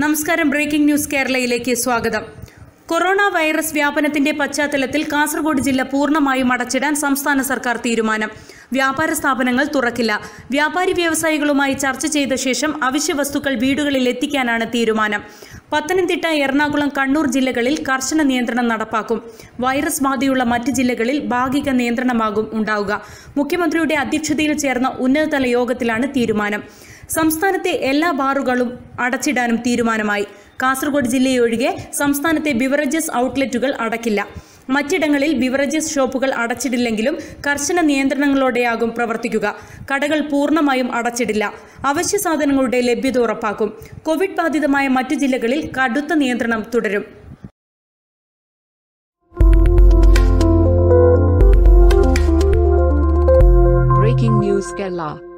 നമസ്കാരം. Breaking news കേരളയിലേക്ക് സ്വാഗതം. Corona virus വ്യാപനത്തിന്റെ പശ്ചാത്തലത്തിൽ കാസർഗോഡ് ജില്ല പൂർണമായും അടച്ചിടാൻ സംസ്ഥാന സർക്കാർ തീരുമാനം. വ്യാപാര സ്ഥാപനങ്ങൾ തുറക്കില്ല. വ്യാപാരി വ്യവസായികളുമായി ചർച്ച ചെയ്ത ശേഷം അവശ്യ വസ്തുക്കൾ വീടുകളിൽ എത്തിക്കാനാണ് തീരുമാനം. പത്തനംതിട്ട എറണാകുളം കണ്ണൂർ ജില്ലകളിൽ കർശന നിയന്ത്രണം നടപ്പാക്കും. വൈറസ് ബാധയുള്ള മറ്റ് ജില്ലകളിൽ ഭാഗിക നിയന്ത്രണമാകും ഉണ്ടാവുക. മുഖ്യമന്ത്രിയുടെ അധ്യക്ഷതയിൽ ചേർന്ന ഉന്നതതല യോഗത്തിലാണ് തീരുമാനം. സംസ്ഥാനത്തെ എല്ലാ ബാറുകളും അടച്ചിടാനും തീരുമാനമായി. കാസർഗോഡ് ജില്ലയൊഴികെ സംസ്ഥാനത്തെ ബിവറേജസ് ഔട്ട്ലെറ്റുകൾ അടക്കില്ല. മറ്റിടങ്ങളിൽ ബിവറേജസ് ഷോപ്പുകൾ അടച്ചിടില്ലെങ്കിലും കർശന നിയന്ത്രണങ്ങളോടെയാകും പ്രവർത്തിക്കുക. കടകൾ പൂർണമായും അടച്ചിടില്ല. അവശ്യ സാധനങ്ങളുടെ ലഭ്യത ഉറപ്പാക്കും. കോവിഡ് ബാധിതമായ മറ്റു ജില്ലകളിൽ കടുത്ത നിയന്ത്രണം തുടരും. Breaking news Kerala.